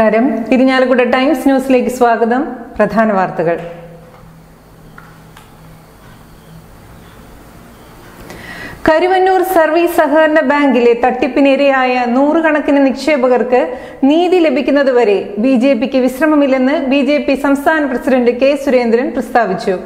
നമസ്കാരം. ഇരിഞ്ഞാലക്കുട ടൈംസ് ന്യൂസിലേക്ക് സ്വാഗതം. പ്രധാന വാർത്തകൾ. കരുവന്നൂർ സർവീസ് സഹകരണ ബാങ്കിലെ തട്ടിപ്പിനിരയായ നൂറുകണക്കിന് നിക്ഷേപകർക്ക് നീതി ലഭിക്കുന്നതുവരെ ബി ജെ പിക്ക് വിശ്രമമില്ലെന്ന് ബി ജെ പി സംസ്ഥാന പ്രസിഡന്റ് കെ സുരേന്ദ്രൻ പ്രസ്താവിച്ചു.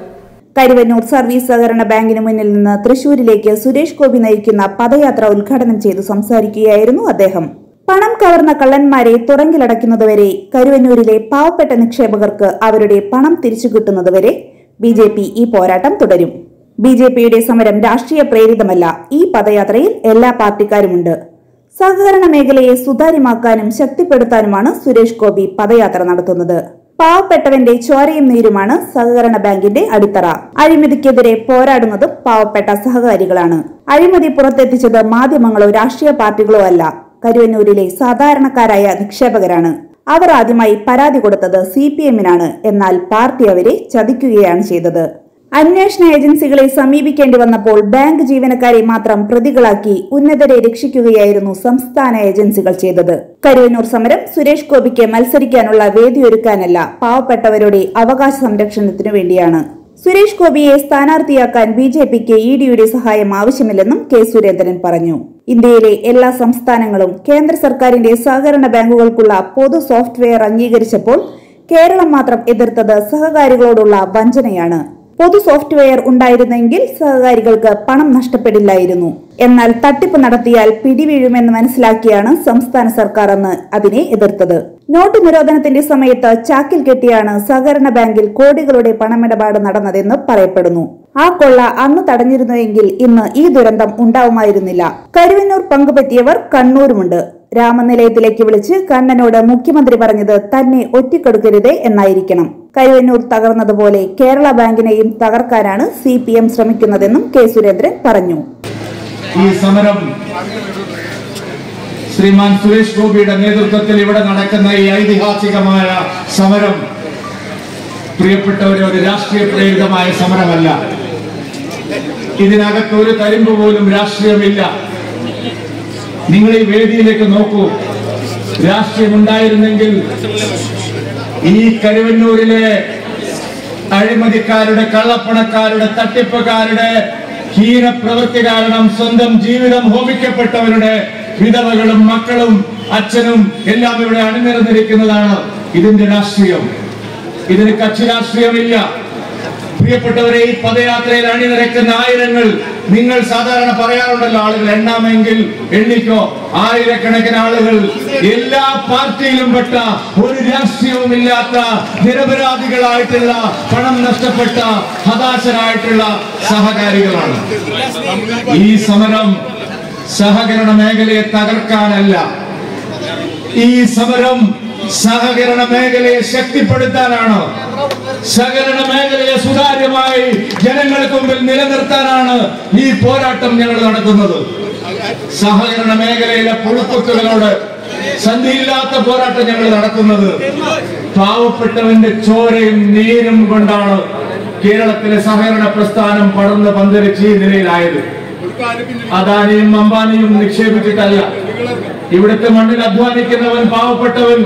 കരുവന്നൂർ സർവീസ് സഹകരണ ബാങ്കിന് മുന്നിൽ നിന്ന് തൃശൂരിലേക്ക് സുരേഷ് ഗോപി നയിക്കുന്ന പദയാത്ര ഉദ്ഘാടനം ചെയ്തു സംസാരിക്കുകയായിരുന്നു അദ്ദേഹം. പണം കവർന്ന കള്ളന്മാരെ തുറങ്കിലടയ്ക്കുന്നതുവരെ കരുവന്നൂരിലെ പാവപ്പെട്ട നിക്ഷേപകർക്ക് അവരുടെ പണം തിരിച്ചു കിട്ടുന്നതുവരെ ബി ജെ പി ഈ പോരാട്ടം തുടരും. ബി ജെ പിയുടെ സമരം രാഷ്ട്രീയ പ്രേരിതമല്ല. ഈ പദയാത്രയിൽ എല്ലാ പാർട്ടിക്കാരുമുണ്ട്. സഹകരണ മേഖലയെ സുതാര്യമാക്കാനും ശക്തിപ്പെടുത്താനുമാണ് സുരേഷ് ഗോപി പദയാത്ര നടത്തുന്നത്. പാവപ്പെട്ടവന്റെ ചോരയും നീരുമാണ് സഹകരണ ബാങ്കിന്റെ അടിത്തറ. അഴിമതിക്കെതിരെ പോരാടുന്നതും പാവപ്പെട്ട സഹകാരികളാണ്. അഴിമതി പുറത്തെത്തിച്ചത് മാധ്യമങ്ങളോ രാഷ്ട്രീയ പാർട്ടികളോ അല്ല. കരുവന്നൂരിലെ സാധാരണക്കാരായ നിക്ഷേപകരാണ്. അവർ ആദ്യമായി പരാതി കൊടുത്തത് സി പി എമ്മിനാണ്. എന്നാൽ പാർട്ടി അവരെ ചതിക്കുകയാണ് ചെയ്തത്. അന്വേഷണ ഏജൻസികളെ സമീപിക്കേണ്ടി വന്നപ്പോൾ ബാങ്ക് ജീവനക്കാരെ മാത്രം പ്രതികളാക്കി ഉന്നതരെ രക്ഷിക്കുകയായിരുന്നു സംസ്ഥാന ഏജൻസികൾ ചെയ്തത്. കരുവന്നൂർ സമരം സുരേഷ് ഗോപിക്ക് മത്സരിക്കാനുള്ള വേദിയൊരുക്കാനല്ല പാവപ്പെട്ടവരുടെ അവകാശ സംരക്ഷണത്തിനു വേണ്ടിയാണ്. സുരേഷ് ഗോപിയെ സ്ഥാനാർത്ഥിയാക്കാൻ ബി ജെ പിക്ക് ഇ ഡിയുടെ സഹായം ആവശ്യമില്ലെന്നും കെ സുരേന്ദ്രൻ പറഞ്ഞു. ഇന്ത്യയിലെ എല്ലാ സംസ്ഥാനങ്ങളും കേന്ദ്ര സർക്കാരിന്റെ സഹകരണ ബാങ്കുകൾക്കുള്ള പൊതു സോഫ്റ്റ്വെയർ അംഗീകരിച്ചപ്പോൾ കേരളം മാത്രം എതിർത്തത് സഹകാരികളോടുള്ള വഞ്ചനയാണ്. പൊതു സോഫ്റ്റ്വെയർ ഉണ്ടായിരുന്നെങ്കിൽ സഹകാരികൾക്ക് പണം നഷ്ടപ്പെടില്ലായിരുന്നു. എന്നാൽ തട്ടിപ്പ് നടത്തിയാൽ പിടിവീഴുമെന്ന് മനസ്സിലാക്കിയാണ് സംസ്ഥാന സർക്കാർ അന്ന് അതിനെ എതിർത്തത്. നോട്ട് നിരോധനത്തിന്റെ സമയത്ത് ചാക്കിൽ കെട്ടിയാണ് സഹകരണ ബാങ്കിൽ കോടികളുടെ പണമിടപാട് നടന്നതെന്ന് പറയപ്പെടുന്നു. ആ കൊള്ള അന്ന് തടഞ്ഞിരുന്നുവെങ്കിൽ ഇന്ന് ഈ ദുരന്തം ഉണ്ടാവുമായിരുന്നില്ല. കരുവന്നൂർ പങ്കുപറ്റിയവർ കണ്ണൂരുമുണ്ട്. രാമനിലയത്തിലേക്ക് വിളിച്ച് കണ്ണനോട് മുഖ്യമന്ത്രി പറഞ്ഞത് തന്നെ ഒറ്റക്കെടുക്കരുതേ എന്നായിരിക്കണം. കരുവന്നൂർ തകർന്നതുപോലെ കേരള ബാങ്കിനെയും തകർക്കാനാണ് സി പി എം ശ്രമിക്കുന്നതെന്നും കെ സുരേന്ദ്രൻ പറഞ്ഞു. ഈ സമരം ശ്രീമാൻ സുരേഷ് ഗോപിയുടെ നേതൃത്വത്തിൽ ഇവിടെ നടക്കുന്ന ഈ ഐതിഹാസികമായ സമരം പ്രിയപ്പെട്ടവരെ ഒരു രാഷ്ട്രീയ പ്രേരിതമായ സമരമല്ല. ഇതിനകത്ത് ഒരു തരിമ്പ് പോലും രാഷ്ട്രീയമില്ല. നിങ്ങൾ ഈ വേദിയിലേക്ക് നോക്കൂ. രാഷ്ട്രീയമുണ്ടായിരുന്നെങ്കിൽ ഈ കരുവന്നൂരിലെ അഴിമതിക്കാരുടെ കള്ളപ്പണക്കാരുടെ തട്ടിപ്പുകാരുടെ ഹീനപ്രവൃത്തി കാരണം സ്വന്തം ജീവിതം ഹോമിക്കപ്പെട്ടവരുടെ വിധവകളും മക്കളും അച്ഛനും എല്ലാം ഇവിടെ അണിനിരന്നിരിക്കുന്നതാണ് ഇതിന്റെ രാഷ്ട്രീയം. ഇതിന് കക്ഷി രാഷ്ട്രീയമില്ല. പ്രിയപ്പെട്ടവരെ ഈ പദയാത്രയിൽ അണിനിരക്കുന്ന ആയിരങ്ങൾ നിങ്ങൾ സാധാരണ പറയാറുണ്ടല്ലോ ആളുകൾ എണ്ണാമെങ്കിൽ എണ്ണിക്കോ. ആയിരക്കണക്കിന് ആളുകൾ എല്ലാ പാർട്ടിയിലും പെട്ട ഒരു രാഷ്ട്രീയവും ഇല്ലാത്ത നിരപരാധികളായിട്ടുള്ള പണം നഷ്ടപ്പെട്ട ഹതാശരായിട്ടുള്ള സഹകാരികളാണ്. ഈ സമരം സഹകരണ മേഖലയെ തകർക്കാനല്ല. ഈ സമരം സഹകരണ മേഖലയെ ശക്തിപ്പെടുത്താനാണ്? സഹകരണ മേഖലയെ സുതാര്യമായി ജനങ്ങൾക്ക് മുമ്പിൽ നിലനിർത്താനാണ് ഈ പോരാട്ടം ഞങ്ങൾ നടത്തുന്നത്. സഹകരണ മേഖലയിലെ പുഴുക്കുത്തുകളോട് സന്ധിയില്ലാത്ത പോരാട്ടം ഞങ്ങൾ നടത്തുന്നത്. പാവപ്പെട്ടവന്റെ ചോരയും നീരും കൊണ്ടാണ് കേരളത്തിലെ സഹകരണ പ്രസ്ഥാനം പടർന്ന് പന്തലിച്ച് ഈ നിലയിലായത്. അദാനിയും അംബാനിയും നിക്ഷേപിച്ചിട്ടല്ല. ഇവിടുത്തെ മണ്ണിൽ അധ്വാനിക്കുന്നവൻ പാവപ്പെട്ടവൻ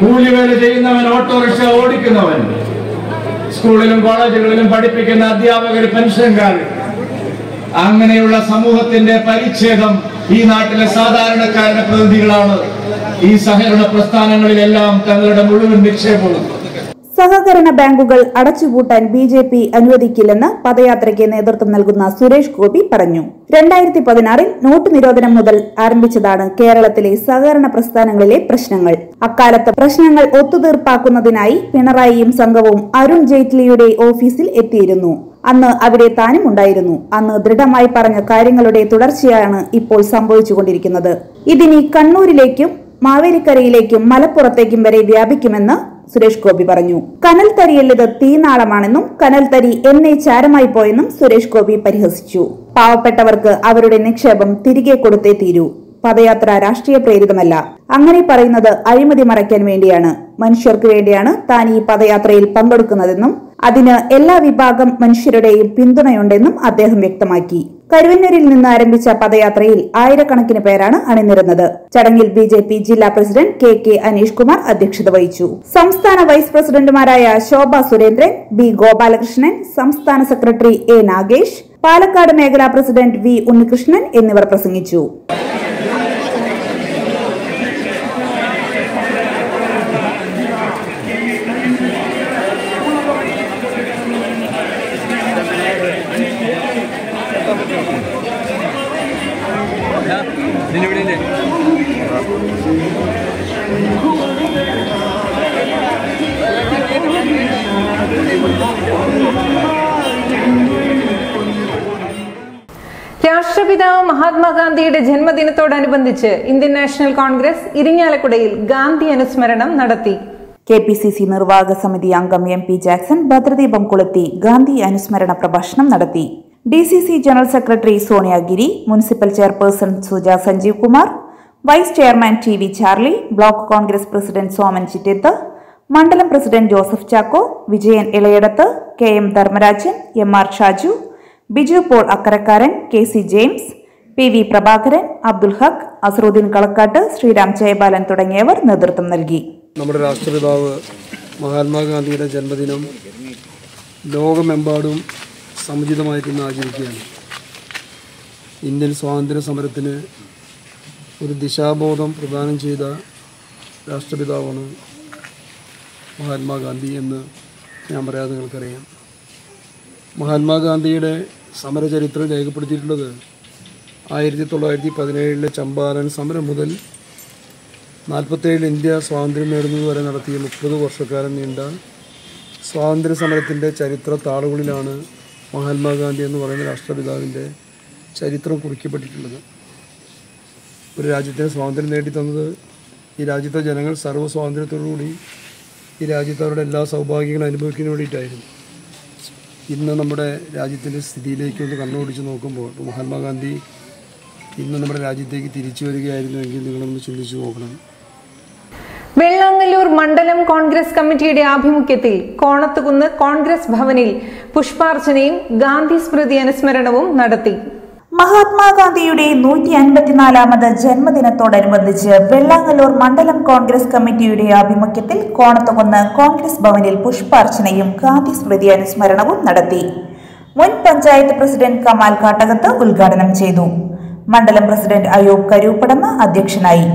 കൂലിവേല ചെയ്യുന്നവൻ ഓട്ടോറിക്ഷ ഓടിക്കുന്നവൻ. സ്കൂളിലും കോളേജുകളിലും പഠിപ്പിക്കുന്ന അധ്യാപകർ പെൻഷൻകാർ. അങ്ങനെയുള്ള സമൂഹത്തിന്റെ പരിച്ഛേദം ഈ നാട്ടിലെ സാധാരണക്കാരുടെ പ്രതിനിധികളാണ്. ഈ സഹകരണ പ്രസ്ഥാനങ്ങളിലെല്ലാം തങ്ങളുടെ മുഴുവൻ നിക്ഷേപവും സഹകരണ ബാങ്കുകൾ അടച്ചുപൂട്ടാൻ ബി ജെ പി അനുവദിക്കില്ലെന്ന് പദയാത്രയ്ക്ക് നേതൃത്വം നൽകുന്ന സുരേഷ് ഗോപി പറഞ്ഞു. രണ്ടായിരത്തി പതിനാറിൽ നോട്ട് നിരോധനം മുതൽ ആരംഭിച്ചതാണ് കേരളത്തിലെ സഹകരണ പ്രസ്ഥാനങ്ങളിലെ പ്രശ്നങ്ങൾ. അക്കാലത്ത് പ്രശ്നങ്ങൾ ഒത്തുതീർപ്പാക്കുന്നതിനായി പിണറായിയും സംഘവും അരുൺ ജെയ്റ്റ്ലിയുടെ ഓഫീസിൽ എത്തിയിരുന്നു. അന്ന് അവിടെ താനും ഉണ്ടായിരുന്നു. അന്ന് ദൃഢമായി പറഞ്ഞ കാര്യങ്ങളുടെ തുടർച്ചയാണ് ഇപ്പോൾ സംഭവിച്ചുകൊണ്ടിരിക്കുന്നത്. ഇതിനി കണ്ണൂരിലേക്കും മാവേലിക്കരയിലേക്കും മലപ്പുറത്തേക്കും വരെ വ്യാപിക്കുമെന്ന് സുരേഷ് ഗോപി പറഞ്ഞു. കനൽ തരിയല്ലത് തീനാളമാണെന്നും കനൽ തരി എന്നെ ചാരമായി പോയെന്നും സുരേഷ് ഗോപി പരിഹസിച്ചു. പാവപ്പെട്ടവർക്ക് അവരുടെ നിക്ഷേപം തിരികെ കൊടുത്തേ തീരൂ. പദയാത്ര രാഷ്ട്രീയ പ്രേരിതമല്ല. അങ്ങനെ പറയുന്നത് അഴിമതി മറയ്ക്കാൻ വേണ്ടിയാണ്. മനുഷ്യർക്ക് വേണ്ടിയാണ് താൻ ഈ പദയാത്രയിൽ പങ്കെടുക്കുന്നതെന്നും അതിന് എല്ലാ വിഭാഗം മനുഷ്യരുടെയും പിന്തുണയുണ്ടെന്നും അദ്ദേഹം വ്യക്തമാക്കി. കരുവന്നൂരിൽ നിന്ന് ആരംഭിച്ച പദയാത്രയിൽ ആയിരക്കണക്കിന് പേരാണ് അണിനിരുന്നത്. ചടങ്ങിൽ ബി ജെ പി ജില്ലാ president K K Aneesh Kumar അധ്യക്ഷത വഹിച്ചു. സംസ്ഥാന വൈസ് പ്രസിഡന്റുമാരായ ശോഭ സുരേന്ദ്രൻ ബി ഗോപാലകൃഷ്ണൻ സംസ്ഥാന സെക്രട്ടറി എ നാഗേഷ് പാലക്കാട് മേഖലാ പ്രസിഡന്റ് വി ഉണ്ണികൃഷ്ണൻ എന്നിവർ പ്രസംഗിച്ചു. രാഷ്ട്രപിതാവ് മഹാത്മാഗാന്ധിയുടെ ജന്മദിനത്തോടനുബന്ധിച്ച് ഇന്ത്യൻ നാഷണൽ കോൺഗ്രസ് ഇരിങ്ങാലക്കുടയിൽ ഗാന്ധി അനുസ്മരണം നടത്തി. കെ പി സി സി നിർവാഹക സമിതി അംഗം എം പി ജാക്സൺ ഭദ്രദീപം കൊളുത്തി ഗാന്ധി അനുസ്മരണ പ്രഭാഷണം നടത്തി. D C C general secretary Soniyagiri municipal chairperson Suja Sanjeev Kumar vice chairman T V Charlie block Congress president Soman Chittethu മണ്ഡലം president Joseph Chacko Vijayan Elayadath K M Dharmarajan M R Shaju Biju Paul Akkarakkaran K C James P V Prabhakaran Abdul Haq Azharuddin Kalakkat Sreeram Jayabalan തുടങ്ങിയവർ നേതൃത്വം നൽകി. നമ്മുടെ രാഷ്ട്രപിതാവ് മഹാത്മാഗാന്ധിയുടെ ജന്മദിനം ലോകമെമ്പാടും സമുചിതമായി തന്നെ ആചരിക്കുകയാണ്. ഇന്ത്യൻ സ്വാതന്ത്ര്യ സമരത്തിന് ഒരു ദിശാബോധം പ്രദാനം ചെയ്ത രാഷ്ട്രപിതാവാണ് മഹാത്മാഗാന്ധി എന്ന് ഞാൻ പറയാതെ നിങ്ങൾക്കറിയാം. മഹാത്മാഗാന്ധിയുടെ സമരചരിത്രം രേഖപ്പെടുത്തിയിട്ടുള്ളത് ആയിരത്തി തൊള്ളായിരത്തി പതിനേഴിലെ ചമ്പാരൻ സമരം മുതൽ നാൽപ്പത്തേഴിൽ ഇന്ത്യ സ്വാതന്ത്ര്യം നേടുന്നതുവരെ നടത്തിയ മുപ്പത് വർഷക്കാലം നീണ്ട സ്വാതന്ത്ര്യ സമരത്തിന്റെ ചരിത്ര താളുകളിലാണ് മഹാത്മാഗാന്ധി എന്ന് പറയുന്ന രാഷ്ട്രപിതാവിന്റെ ചരിത്രം കുറിക്കപ്പെട്ടിട്ടുള്ളത്. ഒരു രാജ്യത്തിന് സ്വാതന്ത്ര്യം നേടിത്തന്നത് ഈ രാജ്യത്തെ ജനങ്ങൾ സർവ സ്വാതന്ത്ര്യത്തോടുകൂടി ഈ രാജ്യത്തവരുടെ എല്ലാ സൗഭാഗ്യങ്ങളും അനുഭവിക്കുന്നതിന് വേണ്ടിയിട്ടായിരുന്നു. ഇന്ന് നമ്മുടെ രാജ്യത്തിന്റെ സ്ഥിതിയിലേക്ക് ഒന്ന് കണ്ണുപിടിച്ച് നോക്കുമ്പോൾ മഹാത്മാഗാന്ധി ഇന്ന് നമ്മുടെ രാജ്യത്തേക്ക് തിരിച്ചു വരികയായിരുന്നുവെങ്കിൽ നിങ്ങളൊന്ന് ചിന്തിച്ചു നോക്കണം. വെള്ളാങ്ങല്ലൂർ മണ്ഡലം കോൺഗ്രസ് കമ്മിറ്റിയുടെ ആഭിമുഖ്യത്തിൽ കോണത്തുകുന്ന് കോൺഗ്രസ് ഭവനിൽ പുഷ്പാർച്ചനയും ഗാന്ധി സ്മൃതി അനുസ്മരണവും നടത്തി. മഹാത്മാഗാന്ധിയുടെ നൂറ്റി അൻപത്തിനാലാമത് ജന്മദിനത്തോടനുബന്ധിച്ച് വെള്ളാങ്ങല്ലൂർ മണ്ഡലം കോൺഗ്രസ് കമ്മിറ്റിയുടെ ആഭിമുഖ്യത്തിൽ കോണത്തുകുന്ന് കോൺഗ്രസ് ഭവനിൽ പുഷ്പാർച്ചനയും ഗാന്ധി സ്മൃതി അനുസ്മരണവും നടത്തി. മുൻ പഞ്ചായത്ത് പ്രസിഡന്റ് കമാൽ കാട്ടകത്ത് ഉദ്ഘാടനം ചെയ്തു. മണ്ഡലം പ്രസിഡന്റ് അയൂബ് കരൂപ്പടമ അധ്യക്ഷനായി.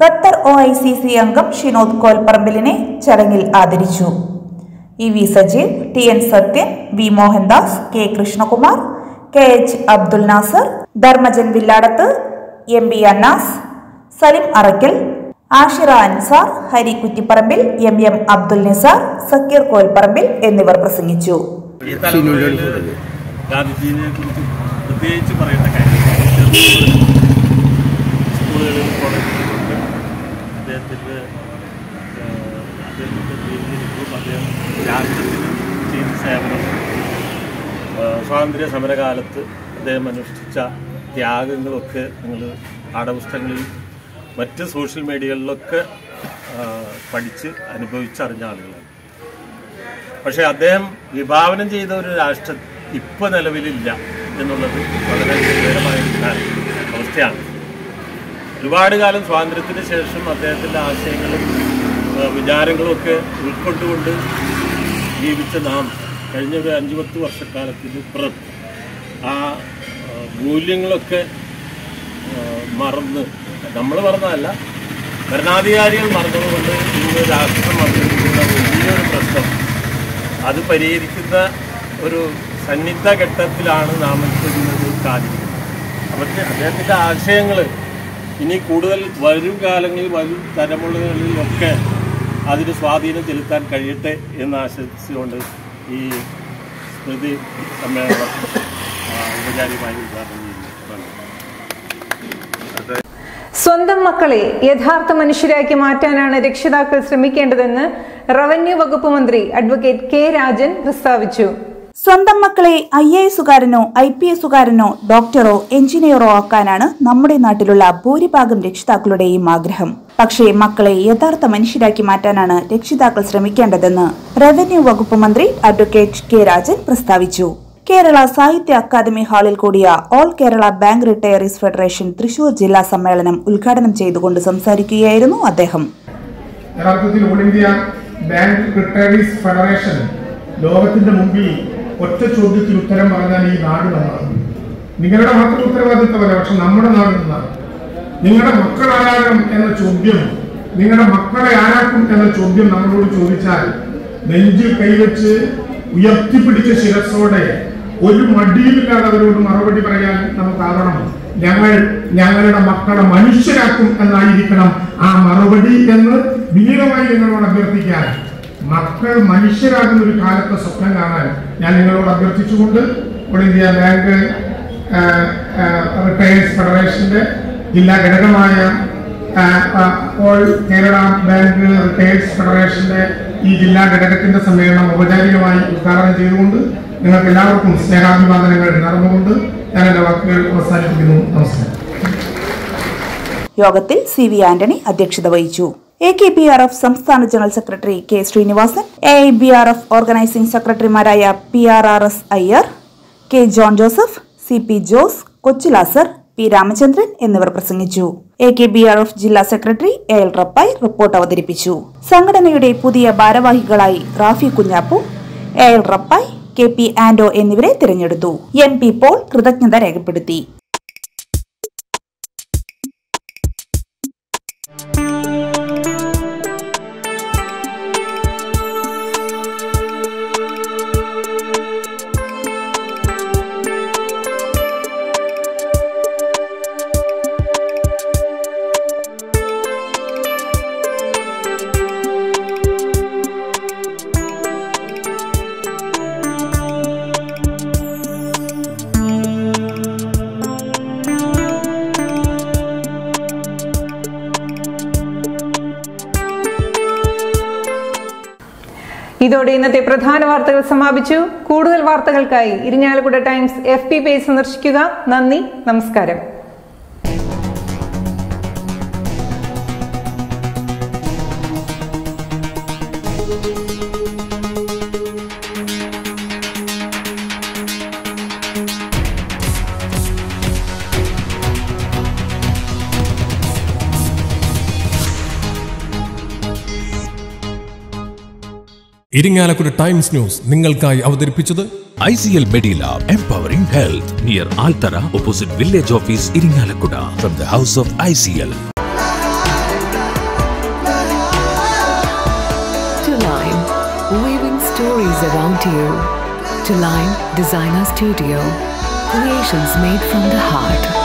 Qatar O I C C അംഗം ഷിനോദ് കോൽപറമ്പിലിനെ ചടങ്ങിൽ ആദരിച്ചു. E V Sajeev T N Sathyan V Mohandas K Krishnakumar K H Abdul Nasar Dharmajan Villadath M B Annas Salim Arakkal Ashira Ansar Hari Kuttipparambil M M Abdul Nisar Zakir Kolparambil എന്നിവർ പ്രസംഗിച്ചു. സ്വാതന്ത്ര്യ സമരകാലത്ത് അദ്ദേഹം അനുഷ്ഠിച്ച ത്യാഗങ്ങളൊക്കെ നിങ്ങൾ പാഠപുസ്തകങ്ങളിൽ മറ്റ് social മീഡിയകളിലൊക്കെ പഠിച്ച് അനുഭവിച്ചറിഞ്ഞ ആളുകളാണ്. പക്ഷേ അദ്ദേഹം വിഭാവനം ചെയ്ത ഒരു രാഷ്ട്രം ഇപ്പൊ നിലവിലില്ല എന്നുള്ളത് വളരെ ഗുരുതരമായ അവസ്ഥയാണ്. ഒരുപാട് കാലം സ്വാതന്ത്ര്യത്തിന് ശേഷം അദ്ദേഹത്തിന്റെ ആശയങ്ങളും വിചാരങ്ങളും ഒക്കെ ഉൾക്കൊണ്ടുകൊണ്ട് ജീവിച്ച നാം കഴിഞ്ഞ ഒരു അഞ്ചു പത്ത് വർഷക്കാലത്തിന് ഇപ്പുറം ആ മൂല്യങ്ങളൊക്കെ മറന്ന് നമ്മൾ മറന്നതല്ല ഭരണാധികാരികൾ മറന്നതുകൊണ്ട് ഇന്ന് രാഷ്ട്രം വന്നിരിക്കുന്ന വലിയൊരു പ്രശ്നം. അത് പരിഹരിക്കുന്ന ഒരു സന്നിധ ഘട്ടത്തിലാണ് നാം എത്തുന്നത് കാര്യം. അപ്പം അദ്ദേഹത്തിന്റെ ആശയങ്ങൾ ഇനി കൂടുതൽ വരും കാലങ്ങളിൽ വരും തലമുറകളിലൊക്കെ അതിന് സ്വാധീനം ചെലുത്താൻ കഴിയട്ടെ എന്ന് ആശംസിച്ചുകൊണ്ട് ഈ സ്മൃതി സമ്മേളനം ഉപചാരികമായി ഉദ്ഘാടനം ചെയ്യുന്നു. സ്വന്തം മക്കളെ യഥാർത്ഥ മനുഷ്യരാക്കി മാറ്റാനാണ് രക്ഷിതാക്കൾ ശ്രമിക്കേണ്ടതെന്ന് റവന്യൂ വകുപ്പ് മന്ത്രി അഡ്വക്കേറ്റ് കെ രാജൻ പ്രസ്താവിച്ചു. സ്വന്തം മക്കളെ ഐ എ എസുകാരനോ ഐ പി എസുകാരനോ ഡോക്ടറോ എഞ്ചിനീയറോ ആക്കാനാണ് നമ്മുടെ നാട്ടിലുള്ള ഭൂരിഭാഗം രക്ഷിതാക്കളുടെയും ആഗ്രഹം. പക്ഷേ മക്കളെ യഥാർത്ഥ മനുഷ്യരാക്കി മാറ്റാനാണ് രക്ഷിതാക്കൾ ശ്രമിക്കേണ്ടതെന്ന് റവന്യൂ വകുപ്പ് മന്ത്രി അഡ്വക്കേറ്റ് കെ രാജൻ പ്രസ്താവിച്ചു. കേരള സാഹിത്യ അക്കാദമി ഹാളിൽ കൂടിയ all Kerala bank retirees federation Thrissur ജില്ലാ സമ്മേളനം ഉദ്ഘാടനം ചെയ്തുകൊണ്ട് സംസാരിക്കുകയായിരുന്നു അദ്ദേഹം. യഥാർത്ഥത്തിൽ ഓൾ ഇന്ത്യ ബാങ്ക് ഫെഡറേഷൻ ലോകത്തിന്റെ മുമ്പിൽ ഒറ്റ ചോദ്യത്തിൽ ഉത്തരം പറഞ്ഞാൽ ഈ നാട് നന്നാണ് നിങ്ങളുടെ മാത്രം ഉത്തരവാദിത്തമല്ല പക്ഷെ നമ്മുടെ നാട് നന്നാണ് നിങ്ങളുടെ മക്കൾ എന്ന ചോദ്യം നിങ്ങളുടെ മക്കളെ ആരാക്കും എന്ന ചോദ്യം നമ്മളോട് ചോദിച്ചാൽ നെഞ്ചിൽ കൈവച്ച് ഉയർത്തിപ്പിടിച്ച ശിരസോടെ ഒരു മടിയുമില്ലാതെ അവരോട് മറുപടി പറയാൻ നമുക്കാവണം. ഞങ്ങൾ ഞങ്ങളുടെ മക്കളെ മനുഷ്യരാക്കും എന്നായിരിക്കണം ആ മറുപടി എന്ന് വിനീതമായി നിങ്ങളോട് അഭ്യർത്ഥിക്കാൻ. മക്കൾ മനുഷ്യരാകുന്ന ഒരു കാലത്തെ സ്വപ്നം കാണാൻ ഞാൻ നിങ്ങളോട് അഭ്യർത്ഥിച്ചുകൊണ്ട് ഓൾ ഇന്ത്യ ബാങ്ക് റിട്ടയേഴ്സ് ഫെഡറേഷന്റെ ജില്ലാ ഘടകമായ ഓൾ കേരള ബാങ്ക് റിട്ടയേഴ്സ് ഫെഡറേഷന്റെ ഈ ജില്ലാ ഘടകത്തിന്റെ സമ്മേളനം ഔപചാരികമായി ഉദ്ഘാടനം ചെയ്തുകൊണ്ട് നിങ്ങൾക്ക് എല്ലാവർക്കും സ്നേഹാഭിവാദനങ്ങൾ നടന്നുകൊണ്ട് ഞാൻ എന്റെ വാക്കുകൾ അവസാനിപ്പിക്കുന്നു. നമസ്കാരം. യോഗത്തിൽ സി വി ആന്റണി അധ്യക്ഷത വഹിച്ചു. A K P R F സംസ്ഥാന general secretary K Sreenivasan A I B R F organizing സെക്രട്ടറിമാരായ P R R S Iyer K John Joseph C P Jose Kochilasar P Ramachandran എന്നിവർ പ്രസംഗിച്ചു. A K B R F ജില്ലാ secretary A L Rappai report അവതരിപ്പിച്ചു. സംഘടനയുടെ പുതിയ ഭാരവാഹികളായി Rafi Kunjappu A L Rappai K P Ando എന്നിവരെ തിരഞ്ഞെടുത്തു. N P Paul കൃതജ്ഞത രേഖപ്പെടുത്തി. ഇതോടെ ഇന്നത്തെ പ്രധാന വാർത്തകൾ സമാപിച്ചു. കൂടുതൽ വാർത്തകൾക്കായി Irinjalakuda Times F P page സന്ദർശിക്കുക. നന്ദി നമസ്കാരം. ഇരിങ്ങാലക്കുട ടൈംസ് ന്യൂസ് നിങ്ങൾക്കായി അവതരിപ്പിച്ചത് I C L Medi Lab empowering health near Althara opposite village office Irinjalakuda from the house of I C L Stories around you. To Line Designer Studio. Creations made from the.